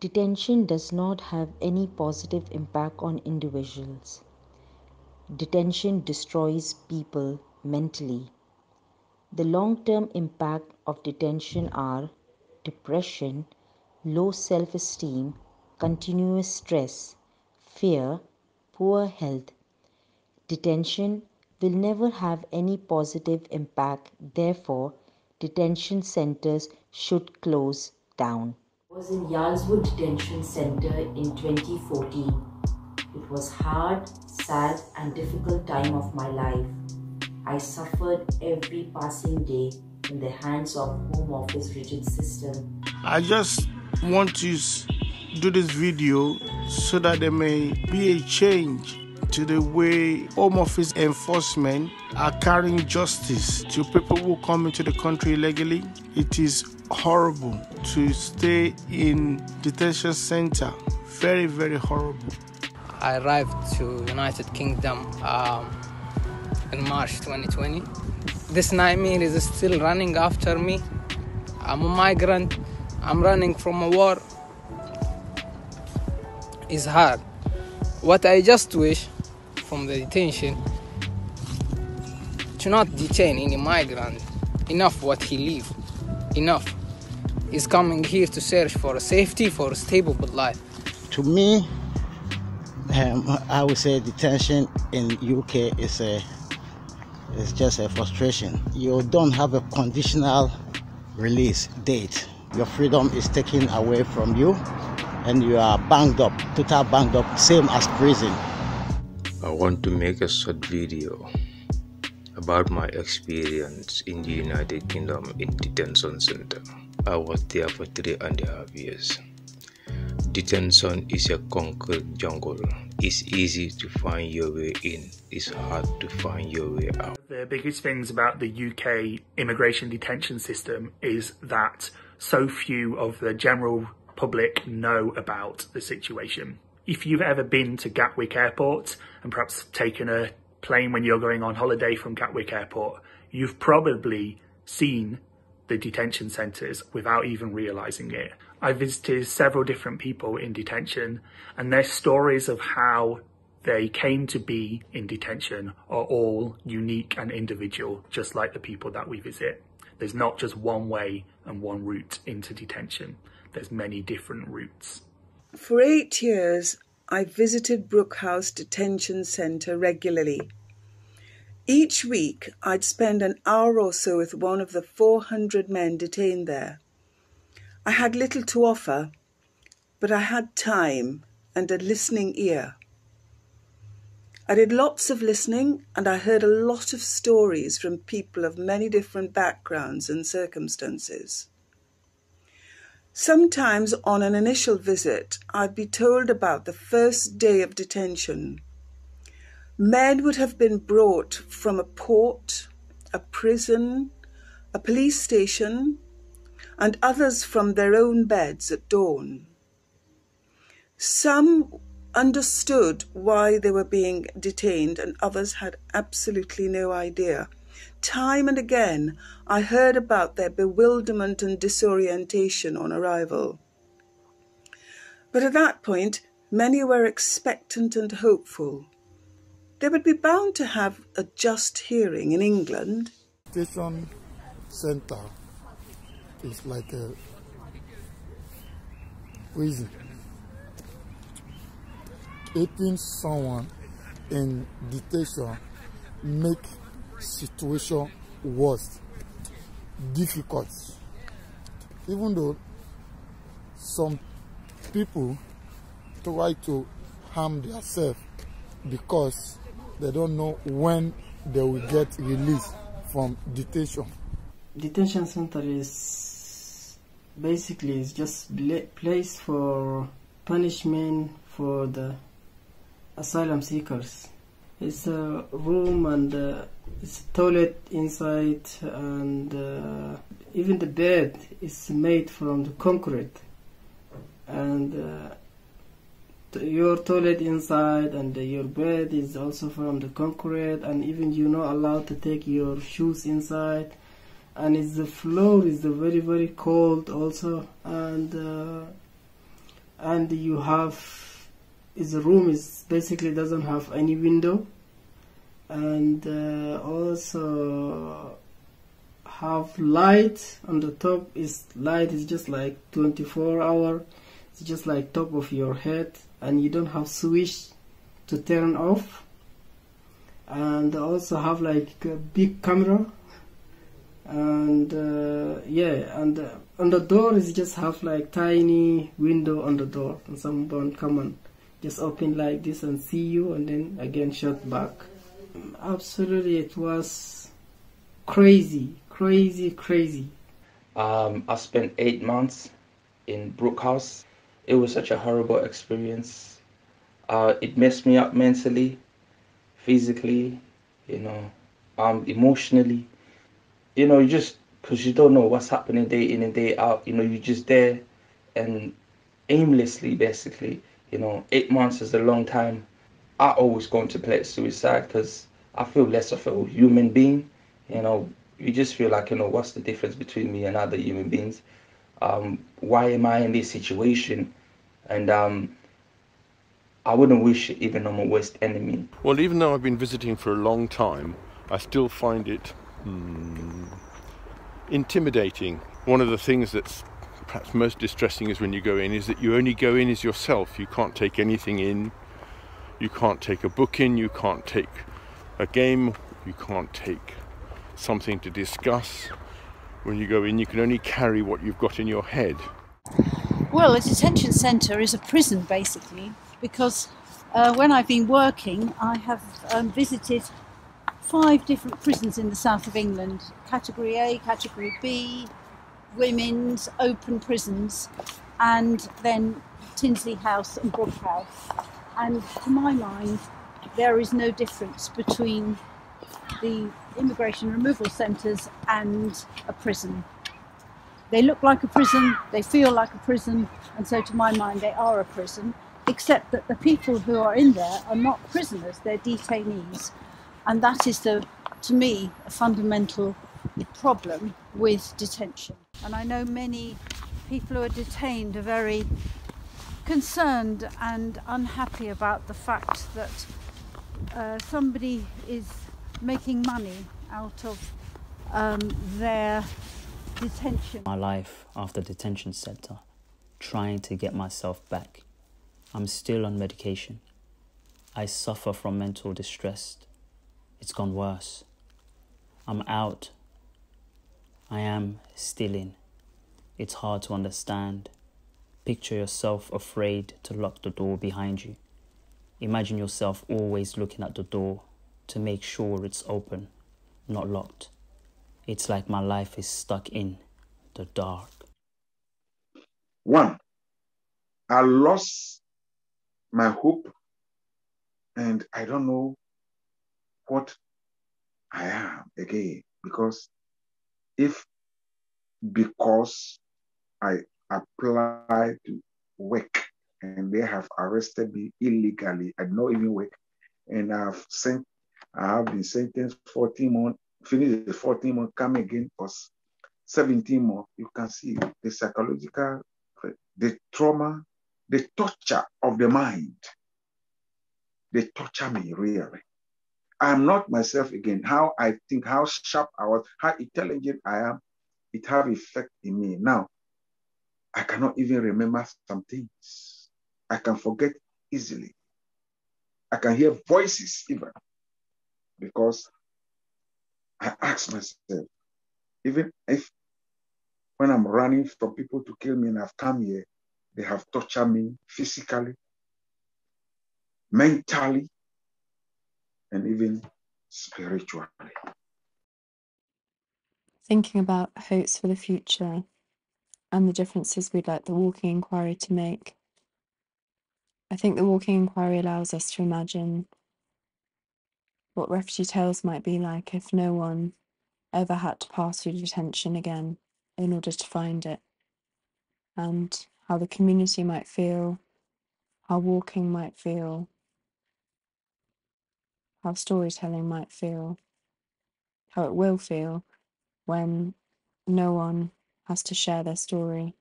Detention does not have any positive impact on individuals. Detention destroys people mentally. The long term impact of detention are depression, low self esteem, continuous stress, fear, poor health. Detention will never have any positive impact, therefore, detention centers should close down. Was in Yarl's Wood Detention Center in 2014. It was hard, sad and difficult time of my life. I suffered every passing day in the hands of Home Office rigid system. I just want to do this video so that there may be a change to the way Home Office enforcement are carrying justice to people who come into the country illegally. It is horrible to stay in detention center. Very, very horrible. I arrived to United Kingdom um, in March 2020. This nightmare is still running after me. I'm a migrant. I'm running from a war. It's hard. What I just wish from the detention to not detain any migrant. Enough what he leave. Enough. He's coming here to search for safety, for a stable life. To me, um, I would say detention in UK is a is just a frustration. You don't have a conditional release date. Your freedom is taken away from you, and you are banged up, total banged up, same as prison. I want to make a short video about my experience in the United Kingdom in detention center. I was there for three and a half years. Detention is a concrete jungle. It's easy to find your way in, it's hard to find your way out. The biggest things about the UK immigration detention system is that so few of the general public know about the situation. If you've ever been to Gatwick Airport and perhaps taken a plane when you're going on holiday from Gatwick Airport, you've probably seen the detention centres without even realising it. I visited several different people in detention and their stories of how they came to be in detention are all unique and individual, just like the people that we visit. There's not just one way and one route into detention. There's many different routes. For eight years, I visited Brookhouse Detention Centre regularly. Each week, I'd spend an hour or so with one of the 400 men detained there. I had little to offer, but I had time and a listening ear. I did lots of listening and I heard a lot of stories from people of many different backgrounds and circumstances. Sometimes on an initial visit, I'd be told about the first day of detention Men would have been brought from a port, a prison, a police station, and others from their own beds at dawn. Some understood why they were being detained, and others had absolutely no idea. Time and again, I heard about their bewilderment and disorientation on arrival. But at that point, many were expectant and hopeful. They would be bound to have a just hearing in England. Station center is like a prison. Keeping someone in detention make situation worse, difficult. Even though some people try to harm themselves because they don't know when they will get released from detention. Detention center is basically is just place for punishment for the asylum seekers. It's a room and uh, it's a toilet inside and uh, even the bed is made from the concrete. And uh, your toilet inside and your bed is also from the concrete. And even you're not allowed to take your shoes inside. And it's the floor is the very very cold also. And uh, and you have is the room is basically doesn't have any window. And uh, also have light on the top is light is just like 24 hour. It's just like top of your head. And you don't have switch to turn off. And also have like a big camera. And uh, yeah and uh, on the door is just have like tiny window on the door. And someone come and just open like this and see you and then again shut back. Absolutely it was crazy crazy crazy. Um, i spent eight months in brook house it was such a horrible experience. Uh, it messed me up mentally physically you know um, emotionally. You know, you just because you don't know what's happening day in and day out. You know, you're just there and aimlessly, basically. You know, eight months is a long time. I always contemplate suicide because I feel less of a human being. You know, you just feel like, you know, what's the difference between me and other human beings? Um, why am I in this situation? And um, I wouldn't wish even on my worst enemy. Well, even though I've been visiting for a long time, I still find it Hmm. intimidating. One of the things that's perhaps most distressing is when you go in is that you only go in as yourself. You can't take anything in. You can't take a book in. You can't take a game. You can't take something to discuss. When you go in, you can only carry what you've got in your head. Well, a detention centre is a prison basically because uh, when I've been working, I have um, visited five different prisons in the south of England category A, category B, women's, open prisons, and then Tinsley House and Brook House. And to my mind, there is no difference between the immigration removal centres and a prison. They look like a prison, they feel like a prison, and so to my mind, they are a prison, except that the people who are in there are not prisoners, they're detainees and that is the, to me, a fundamental problem with detention. And I know many people who are detained are very concerned and unhappy about the fact that uh, somebody is making money out of um, their detention. My life after detention centre, trying to get myself back. I'm still on medication. I suffer from mental distress it's gone worse. I'm out. I am still in. It's hard to understand. Picture yourself afraid to lock the door behind you. Imagine yourself always looking at the door to make sure it's open, not locked. It's like my life is stuck in the dark. One, I lost my hope and I don't know what I am again. Because if because I apply to work and they have arrested me illegally, I not even work, and I've sent I have been sentenced 14 months, finished the 14 months, come again for 17 more. You can see the psychological, the trauma, the torture of the mind. They torture me really. I'm not myself again. How I think, how sharp I was, how intelligent I am, it have effect in me. Now, I cannot even remember some things. I can forget easily. I can hear voices even because I ask myself, even if when I'm running from people to kill me and I've come here, they have tortured me physically, mentally, and even spiritually. Thinking about hopes for the future and the differences we'd like the walking inquiry to make. I think the walking inquiry allows us to imagine what refugee tales might be like if no one ever had to pass through detention again in order to find it, and how the community might feel, how walking might feel, how storytelling might feel, how it will feel when no one has to share their story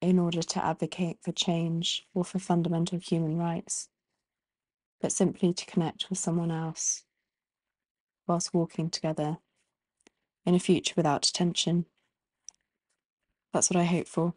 in order to advocate for change or for fundamental human rights, but simply to connect with someone else whilst walking together in a future without detention. That's what I hope for.